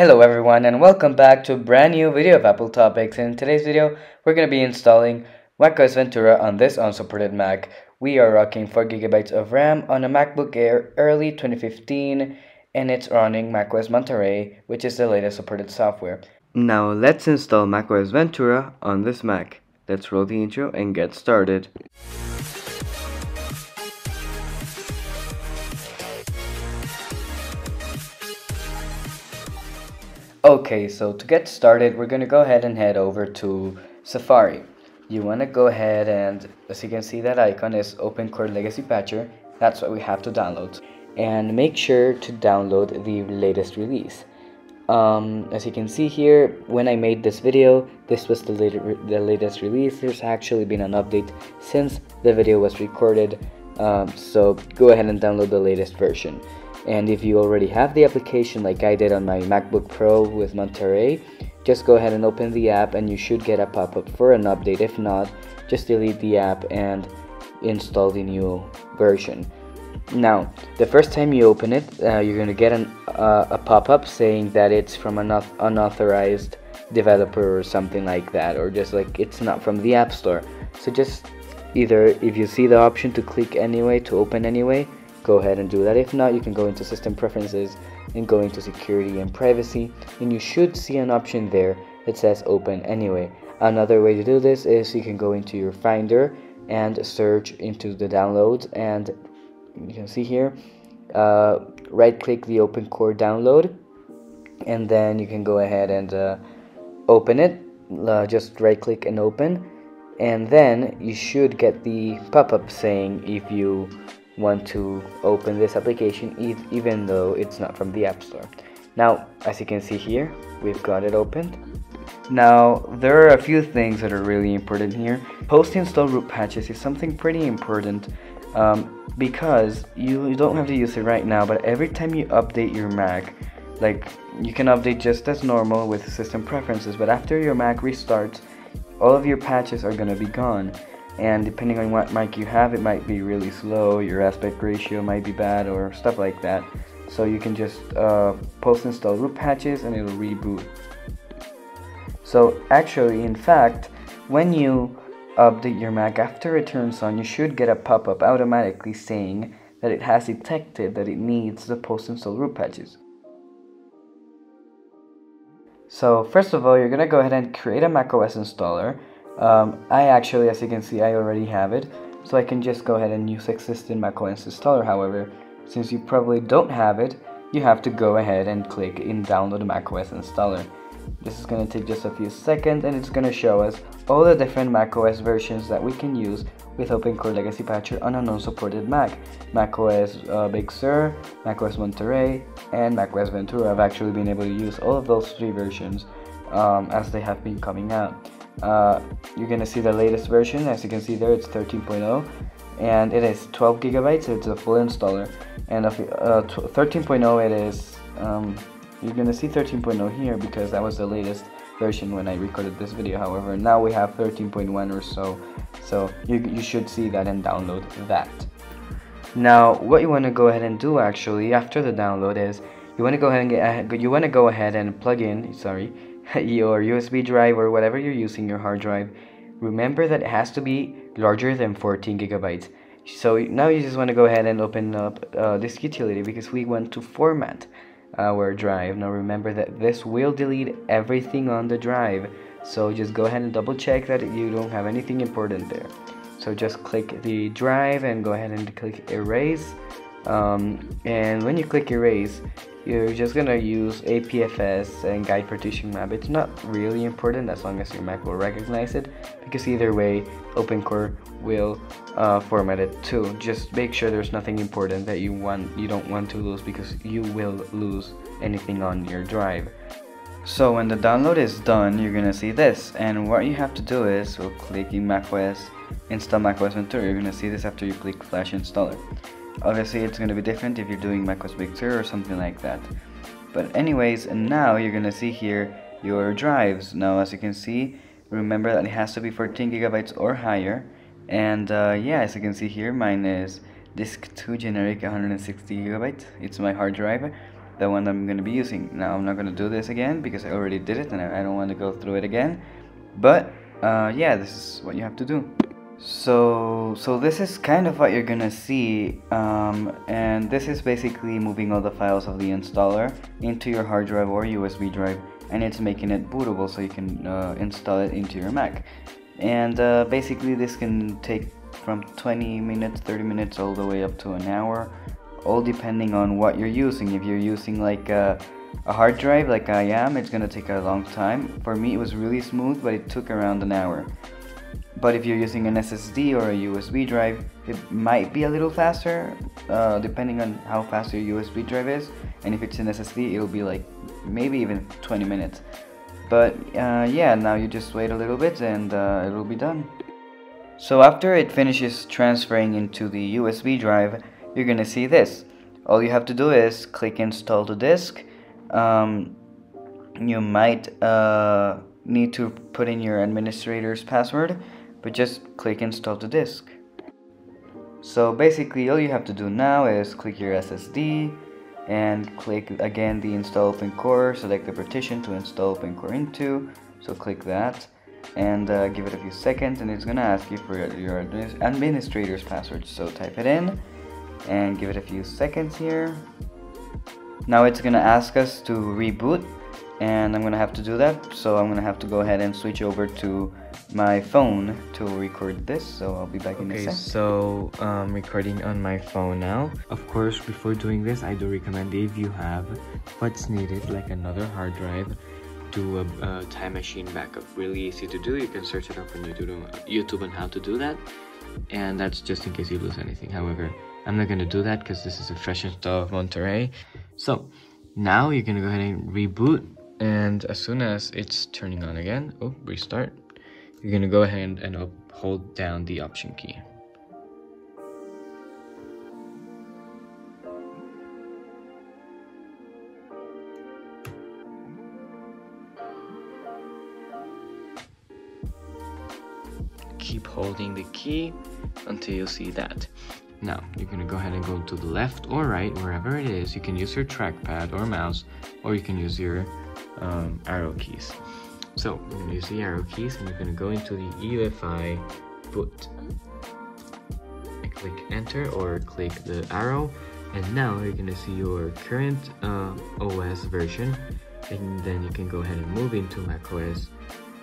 Hello everyone and welcome back to a brand new video of Apple Topics. In today's video, we're going to be installing macOS Ventura on this unsupported Mac. We are rocking 4GB of RAM on a MacBook Air early 2015 and it's running macOS Monterey, which is the latest supported software. Now let's install macOS Ventura on this Mac. Let's roll the intro and get started. Okay, so to get started, we're going to go ahead and head over to Safari. You want to go ahead and, as you can see, that icon is OpenCore Legacy Patcher. That's what we have to download. And make sure to download the latest release. Um, as you can see here, when I made this video, this was the, later, the latest release. There's actually been an update since the video was recorded. Um, so go ahead and download the latest version and if you already have the application like I did on my MacBook Pro with Monterey just go ahead and open the app and you should get a pop-up for an update. If not just delete the app and install the new version. Now the first time you open it uh, you're gonna get an, uh, a pop-up saying that it's from an unauthorized developer or something like that or just like it's not from the App Store. So just either if you see the option to click anyway to open anyway go ahead and do that. If not, you can go into system preferences and go into security and privacy and you should see an option there that says open anyway. Another way to do this is you can go into your finder and search into the downloads and you can see here uh, right click the OpenCore download and then you can go ahead and uh, open it uh, just right click and open and then you should get the pop-up saying if you want to open this application even though it's not from the App Store. Now, as you can see here, we've got it opened. Now, there are a few things that are really important here. Post-install root patches is something pretty important um, because you, you don't have to use it right now, but every time you update your Mac, like you can update just as normal with system preferences, but after your Mac restarts, all of your patches are gonna be gone and depending on what mic you have it might be really slow your aspect ratio might be bad or stuff like that. So you can just uh, post install root patches and it'll reboot. So actually in fact when you update your Mac after it turns on you should get a pop-up automatically saying that it has detected that it needs the post install root patches. So first of all you're gonna go ahead and create a macOS installer um, I actually, as you can see, I already have it, so I can just go ahead and use existing macOS installer. However, since you probably don't have it, you have to go ahead and click in download macOS installer. This is going to take just a few seconds and it's going to show us all the different macOS versions that we can use with OpenCore Legacy Patcher on a non-supported Mac. macOS uh, Big Sur, macOS Monterey, and macOS Ventura. I've actually been able to use all of those three versions um, as they have been coming out uh, you're gonna see the latest version. As you can see there it's 13.0 and it is 12 gigabytes it's a full installer. And uh, 13.0 it is um, you're gonna see 13.0 here because that was the latest version when I recorded this video. However now we have 13.1 or so. So you, you should see that and download that. Now what you want to go ahead and do actually after the download is you want to go ahead and get you want to go ahead and plug in sorry your USB drive or whatever you're using your hard drive remember that it has to be larger than 14 gigabytes. So now you just want to go ahead and open up uh, this utility because we want to format our drive. Now remember that this will delete everything on the drive. So just go ahead and double check that you don't have anything important there. So just click the drive and go ahead and click erase. Um, and when you click erase you're just gonna use APFS and guide partition map. It's not really important as long as your Mac will recognize it because either way OpenCore will uh, format it too. Just make sure there's nothing important that you want you don't want to lose because you will lose anything on your drive. So when the download is done, you're gonna see this, and what you have to do is we'll click macOS, install macOS Ventura. You're gonna see this after you click Flash Installer. Obviously it's going to be different if you're doing macOS Big Sur or something like that. But anyways, and now you're going to see here your drives. Now as you can see, remember that it has to be 14 gigabytes or higher. And uh, yeah, as you can see here, mine is disk 2 generic 160 gigabytes. It's my hard drive. the one I'm going to be using. Now I'm not going to do this again because I already did it and I don't want to go through it again. But uh, yeah, this is what you have to do. So, so this is kind of what you're gonna see, um, and this is basically moving all the files of the installer into your hard drive or USB drive, and it's making it bootable so you can uh, install it into your Mac. And uh, basically, this can take from 20 minutes, 30 minutes, all the way up to an hour, all depending on what you're using. If you're using like a, a hard drive, like I am, it's gonna take a long time. For me, it was really smooth, but it took around an hour. But if you're using an SSD or a USB drive, it might be a little faster, uh, depending on how fast your USB drive is. And if it's an SSD, it'll be like maybe even 20 minutes. But uh, yeah, now you just wait a little bit and uh, it'll be done. So after it finishes transferring into the USB drive, you're gonna see this. All you have to do is click install to disk. Um, you might uh, need to put in your administrator's password but just click install to disk. So basically all you have to do now is click your SSD and click again the install OpenCore, select the partition to install OpenCore into, so click that and uh, give it a few seconds and it's gonna ask you for your administrator's password so type it in and give it a few seconds here now it's gonna ask us to reboot and I'm gonna have to do that so I'm gonna have to go ahead and switch over to my phone to record this so I'll be back in okay, a second. so um, recording on my phone now. Of course before doing this I do recommend if you have what's needed like another hard drive do a, a time machine backup. Really easy to do. You can search it up on YouTube, YouTube on how to do that. And that's just in case you lose anything. However I'm not gonna do that because this is a fresh install of Monterey so now you're gonna go ahead and reboot. And as soon as it's turning on again oh restart you're gonna go ahead and hold down the option key keep holding the key until you see that now, you're gonna go ahead and go to the left or right, wherever it is. You can use your trackpad or mouse, or you can use your um, arrow keys. So you're gonna use the arrow keys and you're gonna go into the EUFI boot. Click enter or click the arrow and now you're gonna see your current uh, OS version and then you can go ahead and move into macOS,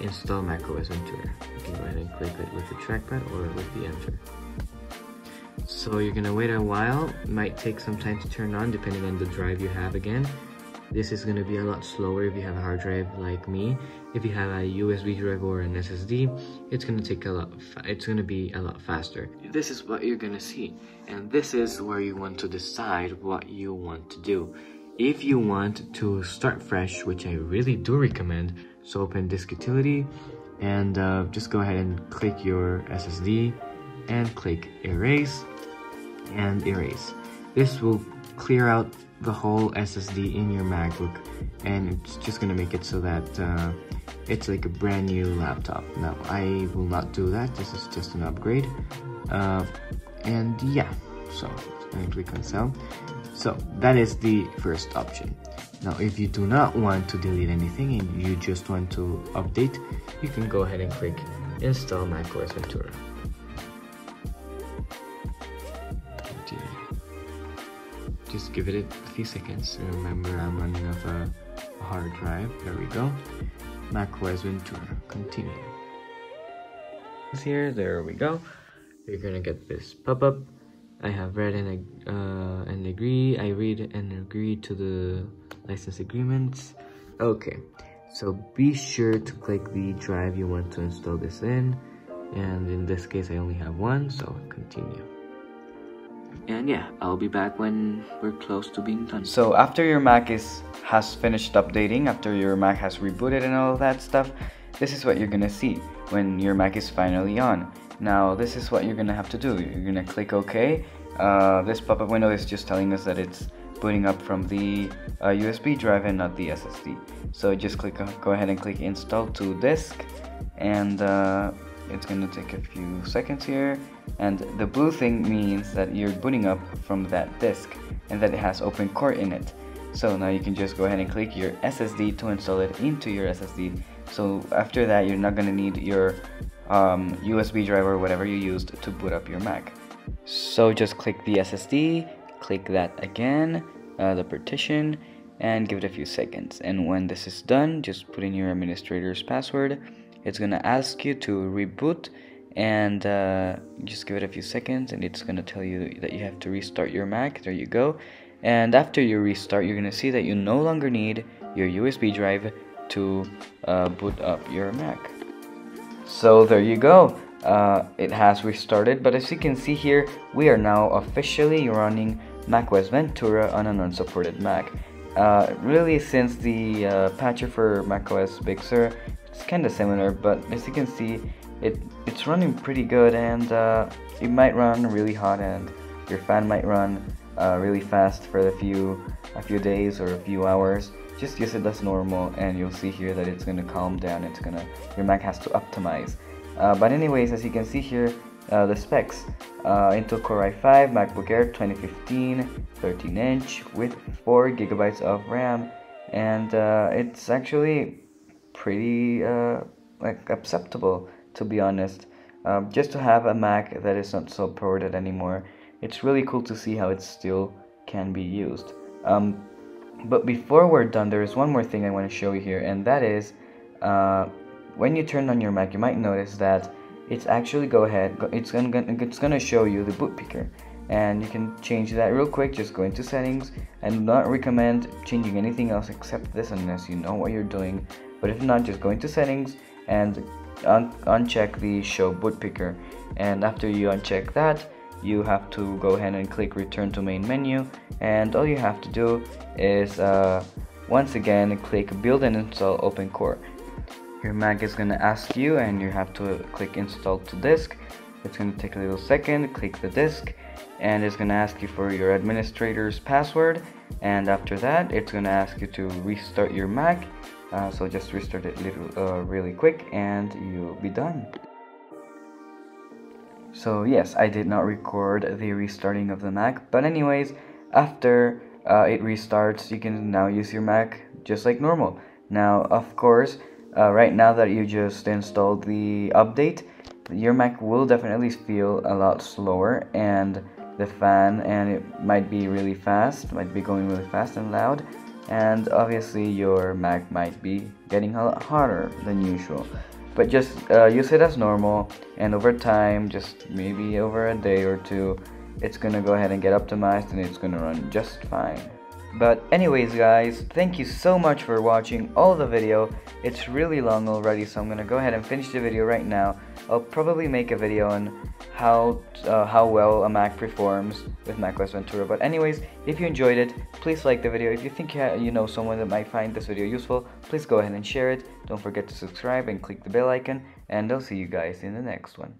install macOS Ventura. You can go ahead and click it with the trackpad or with the enter. So you're gonna wait a while, it might take some time to turn on depending on the drive you have again. This is going to be a lot slower if you have a hard drive like me. If you have a USB drive or an SSD, it's going to take a lot, it's going to be a lot faster. This is what you're going to see. And this is where you want to decide what you want to do. If you want to start fresh, which I really do recommend, so open Disk Utility and uh, just go ahead and click your SSD and click Erase and Erase. This will clear out the whole SSD in your MacBook and it's just gonna make it so that uh, it's like a brand new laptop. Now I will not do that, this is just an upgrade. Uh, and yeah, so gonna click on sell. So that is the first option. Now if you do not want to delete anything and you just want to update, you can go ahead and click install macOS Ventura. Just give it a few seconds. Remember, I'm running off a, a hard drive. There we go. macOS Ventura. Continue. Here, there we go. You're gonna get this pop-up. I have read and uh, and agree. I read and agree to the license agreements. Okay, so be sure to click the drive you want to install this in. And in this case, I only have one, so continue. And yeah, I'll be back when we're close to being done. So after your Mac is has finished updating, after your Mac has rebooted and all that stuff, this is what you're gonna see when your Mac is finally on. Now this is what you're gonna have to do. You're gonna click OK. Uh, this pop-up window is just telling us that it's booting up from the uh, USB drive and not the SSD. So just click, go ahead and click install to disk and uh, it's going to take a few seconds here and the blue thing means that you're booting up from that disk and that it has OpenCore in it So now you can just go ahead and click your SSD to install it into your SSD. So after that, you're not gonna need your um, USB drive or whatever you used to boot up your Mac. So just click the SSD, click that again, uh, the partition, and give it a few seconds. And when this is done, just put in your administrator's password. It's gonna ask you to reboot and uh, just give it a few seconds and it's gonna tell you that you have to restart your Mac. There you go. And after you restart, you're gonna see that you no longer need your USB drive to uh, boot up your Mac. So there you go. Uh, it has restarted, but as you can see here, we are now officially running macOS Ventura on an unsupported Mac. Uh, really, since the uh, patcher for macOS Big Sur, it's kind of similar, but as you can see, it it's running pretty good, and uh, it might run really hot, and your fan might run uh, really fast for a few a few days or a few hours. Just use it as normal and you'll see here that it's gonna calm down it's gonna your Mac has to optimize. Uh, but anyways as you can see here uh, the specs uh, Intel Core i5 MacBook Air 2015 13 inch with 4 gigabytes of RAM. And uh, it's actually pretty uh, like acceptable to be honest um, just to have a Mac that is not so supported anymore it's really cool to see how it still can be used um, but before we're done, there is one more thing I want to show you here, and that is uh, when you turn on your Mac, you might notice that it's actually go ahead, it's gonna it's gonna show you the boot picker, and you can change that real quick. Just go into settings. I do not recommend changing anything else except this unless you know what you're doing. But if not, just go into settings and un uncheck the show boot picker. And after you uncheck that, you have to go ahead and click return to main menu. And all you have to do is uh, once again click build and install OpenCore your Mac is gonna ask you and you have to click install to disk. It's gonna take a little second click the disk and it's gonna ask you for your administrator's password and after that it's gonna ask you to restart your Mac uh, so just restart it little, uh, really quick and you'll be done so yes, I did not record the restarting of the Mac, but anyways, after uh, it restarts, you can now use your Mac just like normal. Now, of course, uh, right now that you just installed the update, your Mac will definitely feel a lot slower and the fan and it might be really fast, might be going really fast and loud and obviously your Mac might be getting a lot harder than usual. But just uh, use it as normal and over time just maybe over a day or two it's gonna go ahead and get optimized and it's gonna run just fine. But anyways guys thank you so much for watching all the video. It's really long already so I'm gonna go ahead and finish the video right now I'll probably make a video on how uh, how well a Mac performs with macOS Ventura. But anyways, if you enjoyed it, please like the video. If you think you know someone that might find this video useful, please go ahead and share it. Don't forget to subscribe and click the bell icon. And I'll see you guys in the next one.